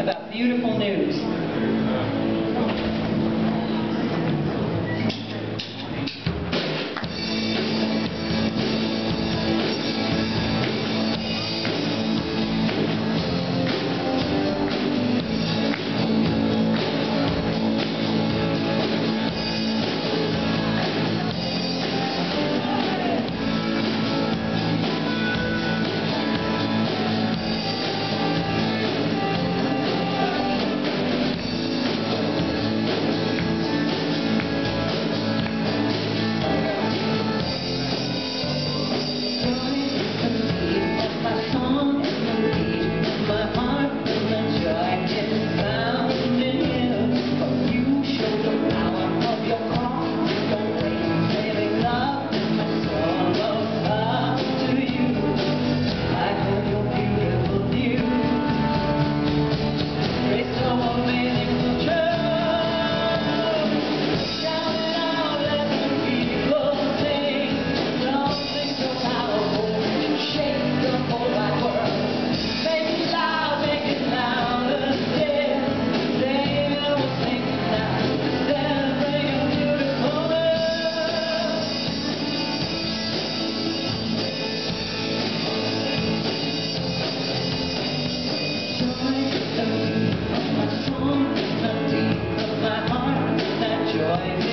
about beautiful news. Hallelujah.